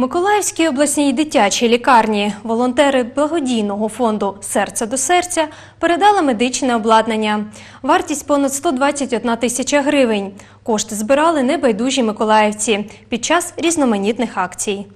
Миколаївській обласній дитячій лікарні волонтери благодійного фонду Серце до серця передали медичне обладнання. Вартість понад 121 тисяча гривень. Кошти збирали небайдужі миколаївці під час різноманітних акцій.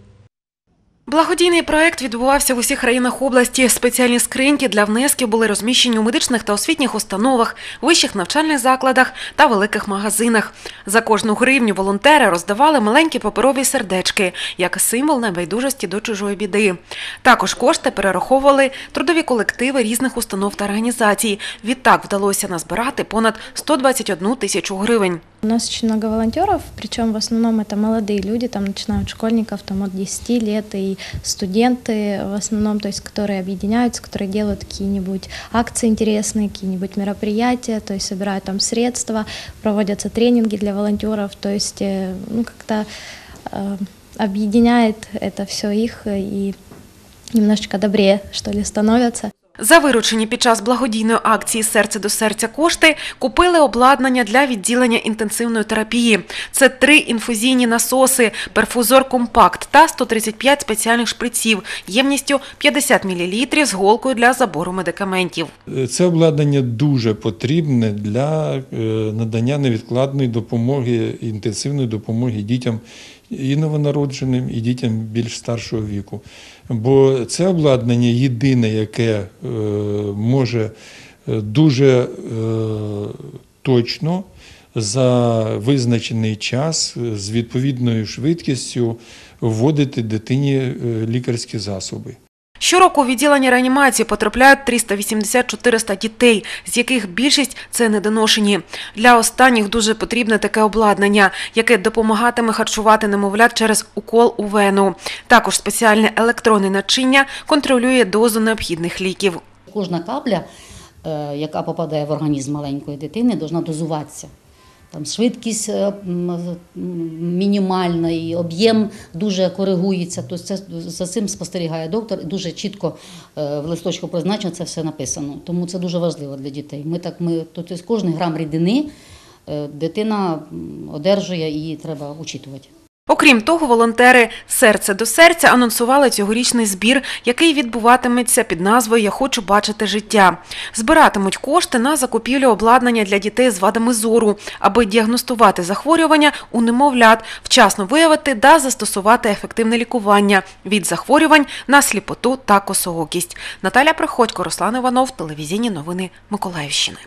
Благодійний проект відбувався в усіх районах області. Спеціальні скриньки для внесків були розміщені у медичних та освітніх установах, вищих навчальних закладах та великих магазинах. За кожну гривню волонтери роздавали маленькі паперові сердечки, як символ небайдужості до чужої біди. Також кошти перераховували трудові колективи різних установ та організацій. Відтак вдалося назбирати понад 121 тисячу гривень. У нас очень много волонтеров, причем в основном это молодые люди, там начиная от школьников, там от 10 лет и студенты в основном, то есть которые объединяются, которые делают какие-нибудь акции интересные, какие-нибудь мероприятия, то есть собирают там средства, проводятся тренинги для волонтеров, то есть э, ну как-то э, объединяет это все их э, и немножечко добрее, что ли, становятся. За виручені під час благодійної акції Серце до серця кошти купили обладнання для відділення інтенсивної терапії. Це три інфузійні насоси, перфузор компакт та 135 спеціальних шприців ємністю 50 мл з голкою для забору медикаментів. Це обладнання дуже потрібне для е, надання невідкладної допомоги, інтенсивної допомоги дітям і новонародженим, і дітям більш старшого віку. Бо це обладнання єдине, яке е, може е, дуже е, точно за визначений час з відповідною швидкістю вводити дитині лікарські засоби. Щороку у відділення реанімації потрапляють 380-400 дітей, з яких більшість це недоношені. Для останніх дуже потрібне таке обладнання, яке допомагатиме харчувати немовлят через укол у вену. Також спеціальне електронне начиння контролює дозу необхідних ліків. Кожна капля, е, яка попадає в організм маленької дитини, повинна дозуватися. Там швидкість е, мінімальна і об'єм дуже коригується. Тобто це за цим спостерігає доктор і дуже чітко е, в листочку призначення це все написано. Тому це дуже важливо для дітей. Ми так ми тобто кожен грам рідини е, дитина одержує і треба учитувати. Окрім того, волонтери серце до серця анонсували цьогорічний збір, який відбуватиметься під назвою Я хочу бачити життя. Збиратимуть кошти на закупівлю обладнання для дітей з вадами зору, аби діагностувати захворювання у немовлят, вчасно виявити та застосувати ефективне лікування від захворювань на сліпоту та косоокість. Наталя Приходько, Руслан Іванов, телевізійні новини Миколаївщини.